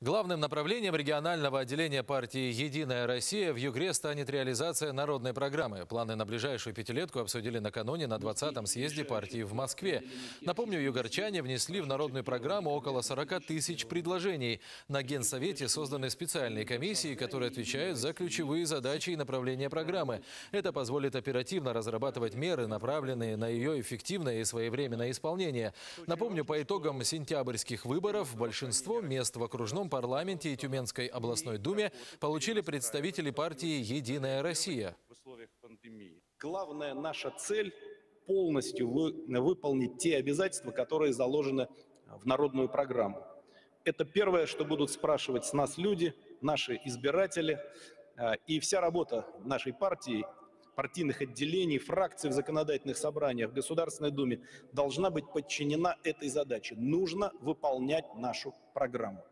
Главным направлением регионального отделения партии «Единая Россия» в Югре станет реализация народной программы. Планы на ближайшую пятилетку обсудили накануне на 20-м съезде партии в Москве. Напомню, югорчане внесли в народную программу около 40 тысяч предложений. На Генсовете созданы специальные комиссии, которые отвечают за ключевые задачи и направления программы. Это позволит оперативно разрабатывать меры, направленные на ее эффективное и своевременное исполнение. Напомню, по итогам сентябрьских выборов большинство мест в окружном парламенте и Тюменской областной думе получили представители партии «Единая Россия». Главная наша цель – полностью вы- выполнить те обязательства, которые заложены в народную программу. Это первое, что будут спрашивать с нас люди, наши избиратели. А, И вся работа нашей партии, партийных отделений, фракций в законодательных собраниях, в Государственной Думе должна быть подчинена этой задаче. Нужно выполнять нашу программу.